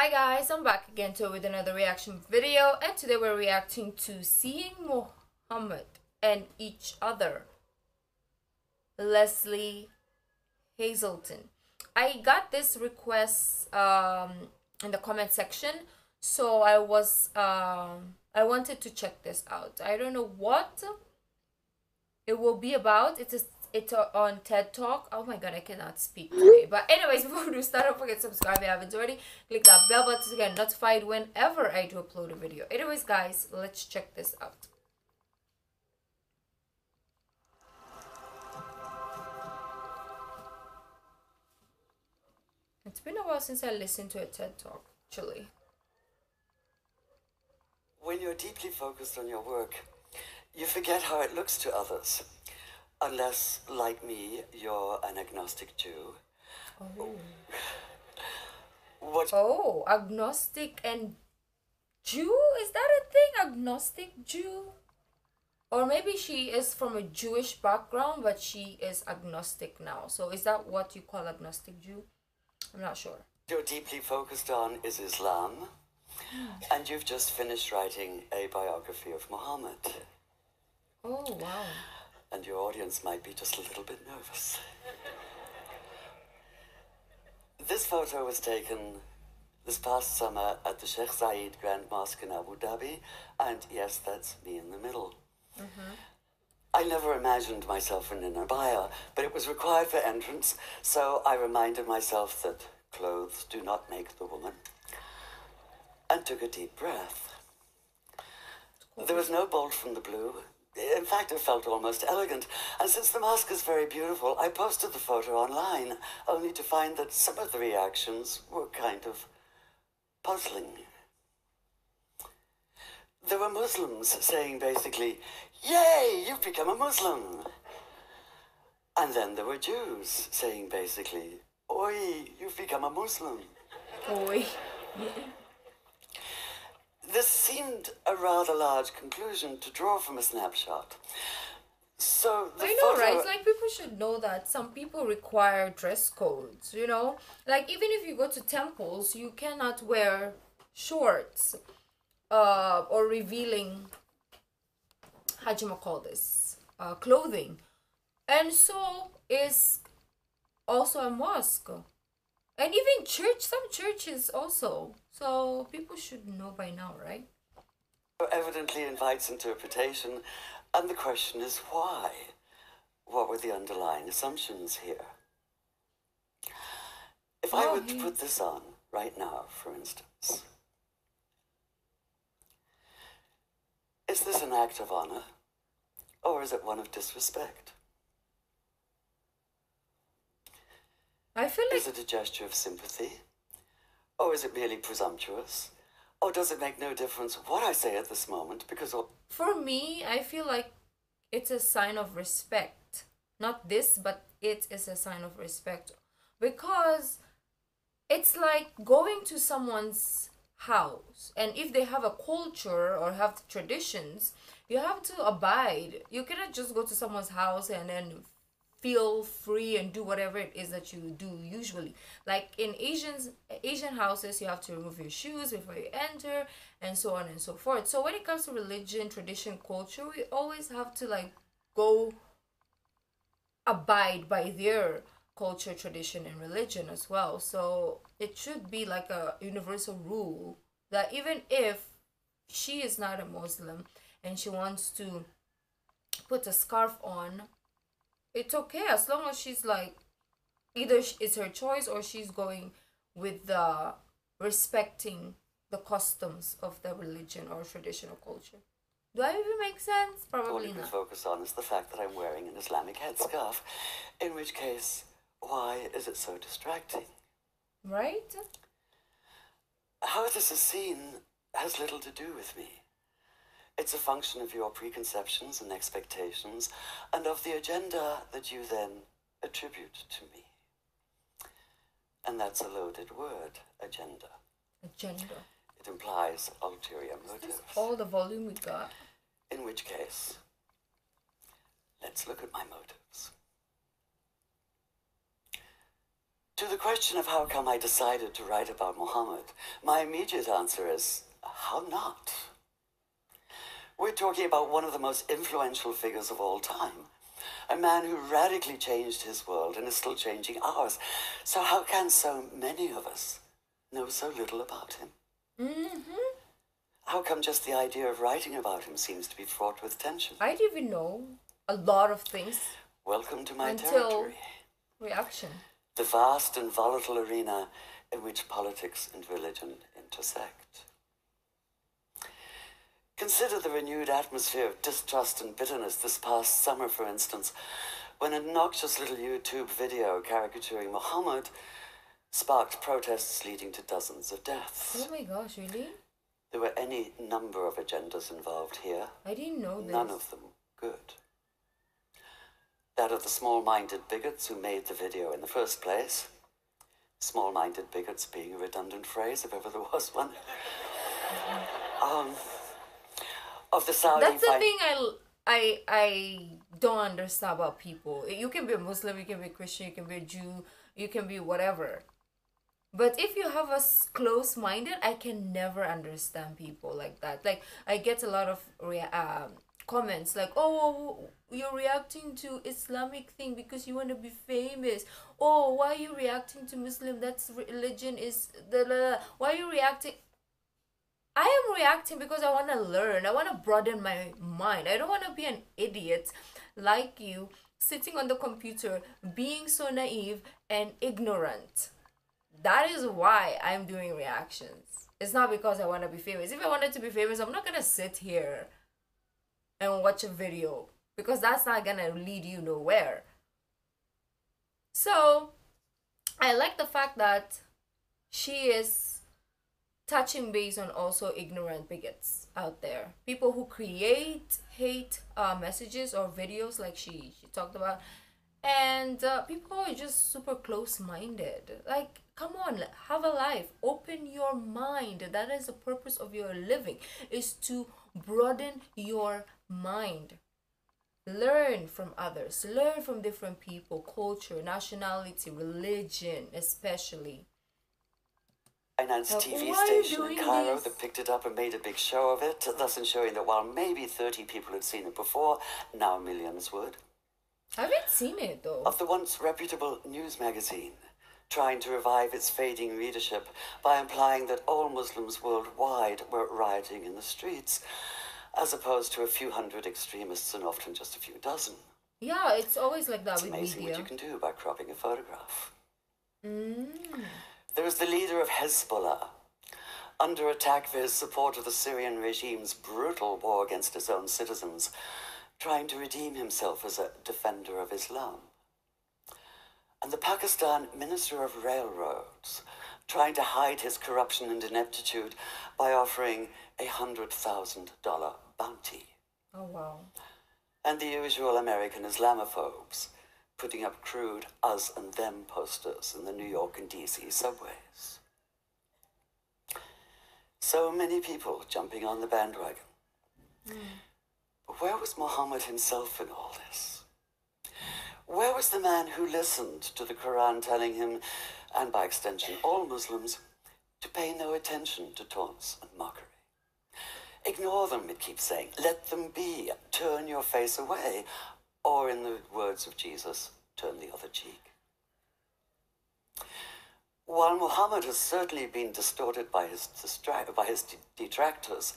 Hi guys, I'm back again to with another reaction video and today we're reacting to Seeing Muhammad and Each Other. Lesley Hazleton. I got this request um, in the comment section so I was um, I wanted to check this out. I don't know what it will be about. It's a it's on TED Talk. Oh my god, I cannot speak today. But anyways, before we start, don't forget to subscribe if you haven't already. Click that bell button to get notified whenever I do upload a video. Anyways, guys, let's check this out. It's been a while since I listened to a TED Talk, actually. When you're deeply focused on your work, you forget how it looks to others. Unless, like me, you're an agnostic Jew. Oh. What? Oh, agnostic and Jew? Is that a thing? Agnostic Jew? Or maybe she is from a Jewish background, but she is agnostic now. So is that what you call agnostic Jew? I'm not sure. You're deeply focused on is Islam, hmm. and you've just finished writing a biography of Muhammad. Oh, wow and your audience might be just a little bit nervous. this photo was taken this past summer at the Sheikh Zayed Grand Mosque in Abu Dhabi, and yes, that's me in the middle. Mm-hmm. I never imagined myself in an abaya, but it was required for entrance, so I reminded myself that clothes do not make the woman, and took a deep breath. There was no bolt from the blue, in fact, it felt almost elegant. And since the mosque is very beautiful, I posted the photo online, only to find that some of the reactions were kind of puzzling. There were Muslims saying basically, Yay, you've become a Muslim. And then there were Jews saying basically, Oi, you've become a Muslim. Oi. This seemed a rather large conclusion to draw from a snapshot. So I know, right? It's like people should know that some people require dress codes. You know, like even if you go to temples, you cannot wear shorts, uh, or revealing. How do you call this? Uh, clothing, and so is also a mosque and even church some churches also so people should know by now right evidently invites interpretation and the question is why what were the underlying assumptions here if i were to put this on right now for instance is this an act of honor or is it one of disrespect I feel like. Is it a gesture of sympathy? Or is it merely presumptuous? Or does it make no difference what I say at this moment? Because. For me, I feel like it's a sign of respect. Not this, but it is a sign of respect. Because it's like going to someone's house and if they have a culture or have traditions you have to abide you cannot just go to someone's house and then feel free and do whatever it is that you do usually. Like in asians asian houses you have to remove your shoes before you enter and so on and so forth. So when it comes to religion tradition culture we always have to like go abide by their culture tradition and religion as well. So it should be like a universal rule that even if she is not a muslim and she wants to put a scarf on it's okay as long as she's like either it's her choice or she's going with the respecting the customs of the religion or traditional culture. Do I even make sense? Probably All you can focus on is the fact that I'm wearing an Islamic headscarf, in which case, why is it so distracting? Right? How this is seen has little to do with me. It's a function of your preconceptions and expectations and of the agenda that you then attribute to me. And that's a loaded word, agenda. Agenda. It implies ulterior motives. all the volume we got? In which case, let's look at my motives. To the question of how come I decided to write about Muhammad, my immediate answer is how not? We're talking about one of the most influential figures of all time. A man who radically changed his world and is still changing ours. So, how can so many of us know so little about him? Mm-hmm. How come just the idea of writing about him seems to be fraught with tension? I didn't even know a lot of things. Welcome to my Until- territory. Reaction. The vast and volatile arena in which politics and religion intersect. Consider the renewed atmosphere of distrust and bitterness this past summer, for instance, when a noxious little YouTube video caricaturing Muhammad sparked protests leading to dozens of deaths. Oh my gosh, really? There were any number of agendas involved here, I didn't know this. none of them good. That of the small minded bigots who made the video in the first place. Small minded bigots being a redundant phrase, if ever there was one. Um, of the Salafi That's the thing I, I, I don't understand about people. You can be a Muslim, you can be a Christian, you can be a Jew, you can be whatever. But if you have a close minded, I can never understand people like that. Like I get a lot of rea- um, comments like, "Oh, you're reacting to Islamic thing because you want to be famous." Oh, why are you reacting to Muslim? That's religion is the. the why are you reacting? I am reacting because I want to learn. I want to broaden my mind. I don't want to be an idiot like you sitting on the computer being so naive and ignorant. That is why I'm doing reactions. It's not because I want to be famous. If I wanted to be famous, I'm not going to sit here and watch a video because that's not going to lead you nowhere. So, I like the fact that she is touching base on also ignorant bigots out there. People who create hate uh, messages or videos like she she talked about. And uh, people are just super close-minded. Like come on have a life. Open your mind. That is the purpose of your living is to broaden your mind. Learn from others. Learn from different people culture nationality religion especially finance TV why are you station in Cairo that picked it up and made a big show of it, thus ensuring that while maybe 30 people had seen it before, now millions would. I haven't seen it though. Of the once reputable news magazine, trying to revive its fading readership by implying that all Muslims worldwide were rioting in the streets, as opposed to a few hundred extremists and often just a few dozen. Yeah, it's always like that It's with amazing media. what you can do by cropping a photograph. Mm. There is the leader of Hezbollah, under attack for his support of the Syrian regime's brutal war against his own citizens, trying to redeem himself as a defender of Islam. And the Pakistan Minister of Railroads, trying to hide his corruption and ineptitude by offering a $100,000 bounty. Oh wow. And the usual American Islamophobes, putting up crude us and them posters in the New York and DC subways. So many people jumping on the bandwagon. But where was Muhammad himself in all this? Where was the man who listened to the Quran telling him, and by extension all Muslims, to pay no attention to taunts and mockery? Ignore them, it keeps saying. Let them be. Turn your face away. Or, in the words of Jesus, turn the other cheek. While Muhammad has certainly been distorted by his, by his de- detractors,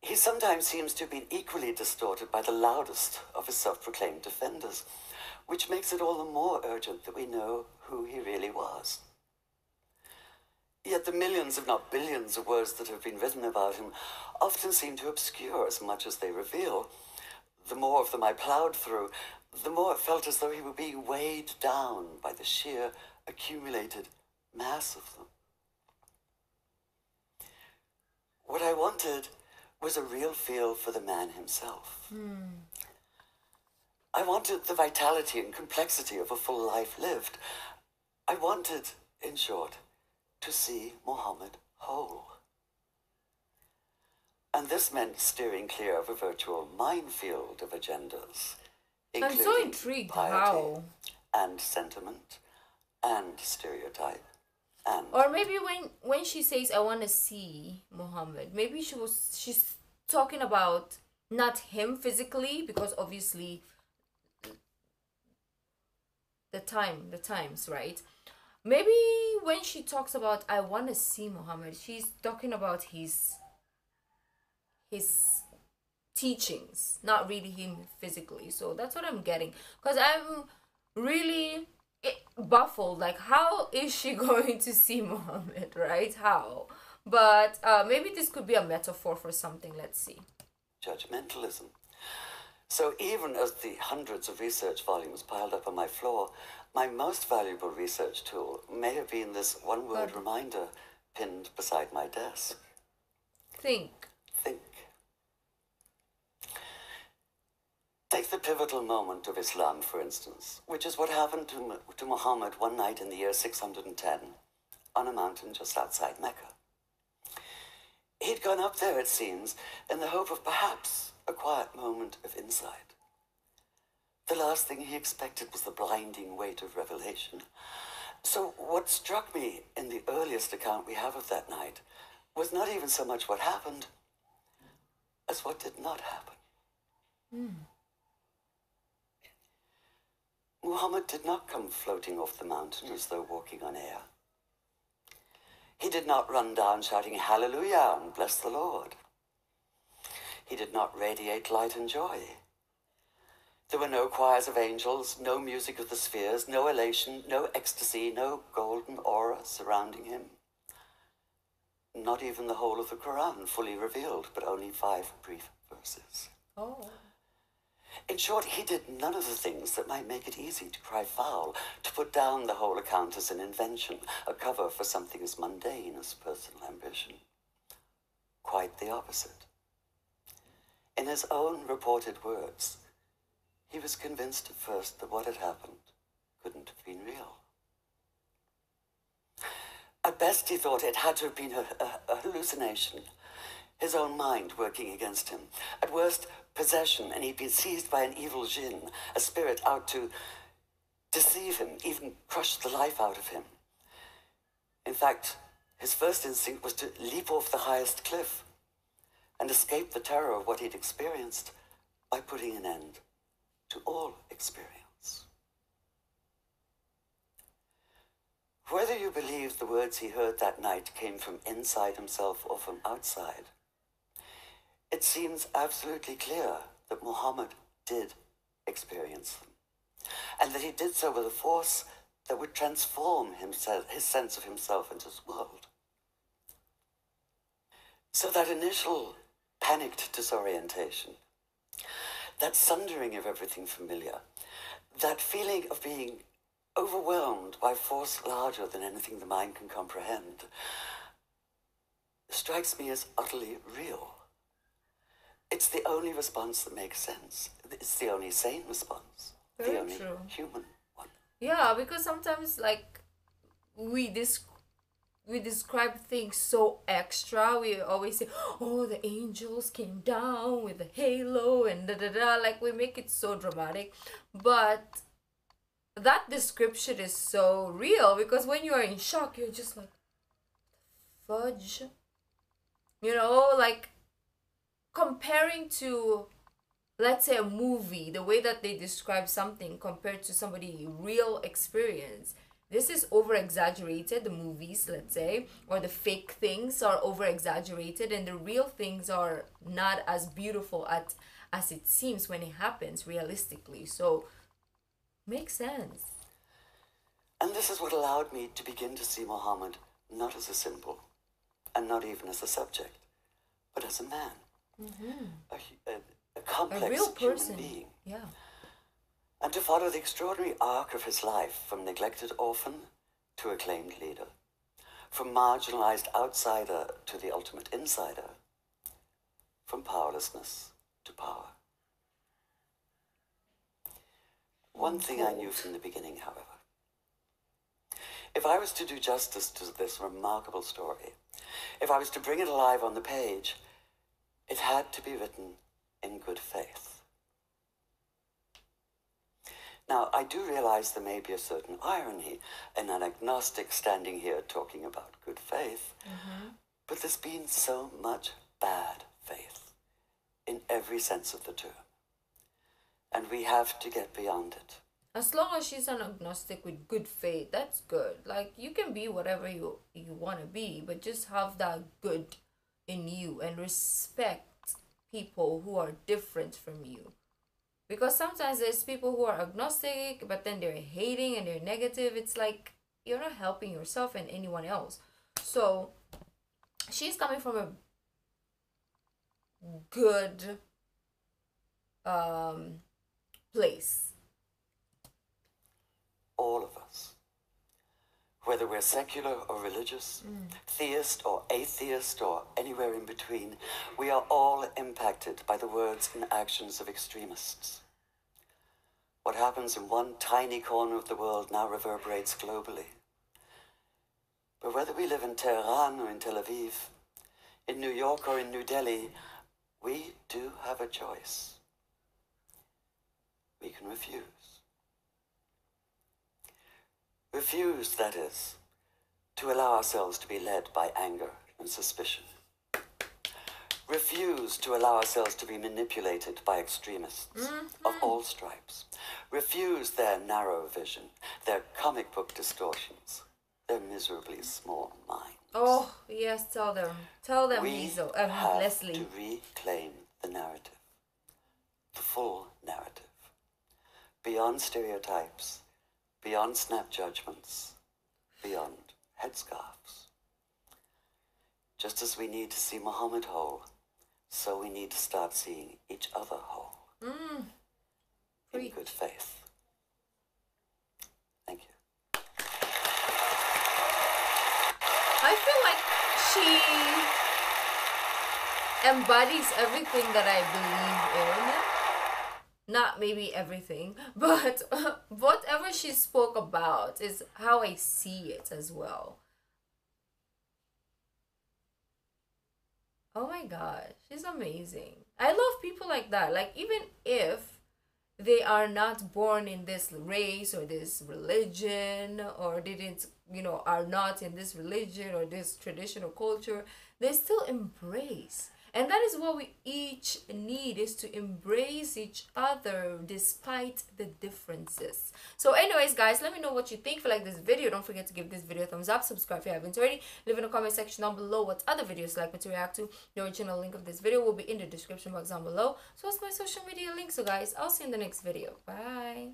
he sometimes seems to have been equally distorted by the loudest of his self proclaimed defenders, which makes it all the more urgent that we know who he really was. Yet the millions, if not billions, of words that have been written about him often seem to obscure as much as they reveal. The more of them I ploughed through, the more it felt as though he were being weighed down by the sheer accumulated mass of them. What I wanted was a real feel for the man himself. Hmm. I wanted the vitality and complexity of a full life lived. I wanted, in short, to see Muhammad whole. And this meant steering clear of a virtual minefield of agendas. I'm so including intrigued piety how. And sentiment, and stereotype. And Or maybe when when she says I want to see Muhammad, maybe she was she's talking about not him physically because obviously the time the times right maybe when she talks about i want to see muhammad she's talking about his his teachings not really him physically. So that's what i'm getting. Because i'm really eh, baffled like how is she going to see muhammad right? How? But uh, maybe this could be a metaphor for something. Let's see. Judgmentalism. So even as the hundreds of research volumes piled up on my floor, my most valuable research tool may have been this one word reminder pinned beside my desk. Think. The pivotal moment of Islam, for instance, which is what happened to, to Muhammad one night in the year 610 on a mountain just outside Mecca. He'd gone up there, it seems, in the hope of perhaps a quiet moment of insight. The last thing he expected was the blinding weight of revelation. So, what struck me in the earliest account we have of that night was not even so much what happened as what did not happen. Hmm. Muhammad did not come floating off the mountain as though walking on air. He did not run down shouting hallelujah and bless the Lord. He did not radiate light and joy. There were no choirs of angels, no music of the spheres, no elation, no ecstasy, no golden aura surrounding him. Not even the whole of the Quran fully revealed, but only five brief verses. oh short, he did none of the things that might make it easy to cry foul, to put down the whole account as an invention, a cover for something as mundane as personal ambition. Quite the opposite. In his own reported words, he was convinced at first that what had happened couldn't have been real. At best, he thought it had to have been a, a, a hallucination, his own mind working against him. At worst, possession, and he'd been seized by an evil jinn, a spirit out to deceive him, even crush the life out of him. In fact, his first instinct was to leap off the highest cliff and escape the terror of what he'd experienced by putting an end to all experience. Whether you believe the words he heard that night came from inside himself or from outside, it seems absolutely clear that Muhammad did experience them, and that he did so with a force that would transform himself, his sense of himself and his world. So that initial panicked disorientation, that sundering of everything familiar, that feeling of being overwhelmed by force larger than anything the mind can comprehend, strikes me as utterly real. It's the only response that makes sense. It's the only sane response. Very the only true. human one. Yeah, because sometimes like we dis we describe things so extra. We always say, "Oh, the angels came down with a halo and da da da." Like we make it so dramatic, but that description is so real because when you are in shock, you're just like, "Fudge," you know, like comparing to let's say a movie the way that they describe something compared to somebody real experience this is over exaggerated the movies let's say or the fake things are over exaggerated and the real things are not as beautiful at as it seems when it happens realistically so makes sense And this is what allowed me to begin to see Muhammad not as a symbol, and not even as a subject, but as a man. Mm-hmm. A, hu- a, a a complex real human person being. yeah and to follow the extraordinary arc of his life from neglected orphan to acclaimed leader, from marginalized outsider to the ultimate insider, from powerlessness to power. One thing I knew from the beginning, however. If I was to do justice to this remarkable story, if I was to bring it alive on the page, it had to be written in good faith. Now, I do realize there may be a certain irony in an agnostic standing here talking about good faith, mm-hmm. but there's been so much bad faith in every sense of the term. And we have to get beyond it. as long as she's an agnostic with good faith that's good like you can be whatever you you want to be but just have that good in you and respect people who are different from you. Because sometimes there's people who are agnostic but then they're hating and they're negative. It's like you're not helping yourself and anyone else. So she's coming from a good um place. All of us. Whether we're secular or religious, mm. theist or atheist or anywhere in between, we are all impacted by the words and actions of extremists. What happens in one tiny corner of the world now reverberates globally. But whether we live in Tehran or in Tel Aviv, in New York or in New Delhi, we do have a choice. We can refuse. Refuse, that is, to allow ourselves to be led by anger and suspicion. Refuse to allow ourselves to be manipulated by extremists of all stripes. Refuse their narrow vision, their comic book distortions, their miserably small minds. Oh yes, tell them, tell them, we Liesl, um, have Lesley. to reclaim the narrative, the full narrative, beyond stereotypes, beyond snap judgments, beyond headscarves. Just as we need to see Muhammad whole, so we need to start seeing each other whole Mm, in good faith. Thank you. I feel like she embodies everything that I believe in. Not maybe everything, but whatever she spoke about is how I see it as well. Oh my god, she's amazing. I love people like that. Like even if they are not born in this race or this religion or didn't, you know, are not in this religion or this traditional culture, they still embrace. And that is what we each need is to embrace each other despite the differences. So anyways, guys, let me know what you think. If you like this video, don't forget to give this video a thumbs up, subscribe if you haven't already. Leave in the comment section down below what other videos like me to react to. The original link of this video will be in the description box down below. So it's my social media link. So guys, I'll see you in the next video. Bye.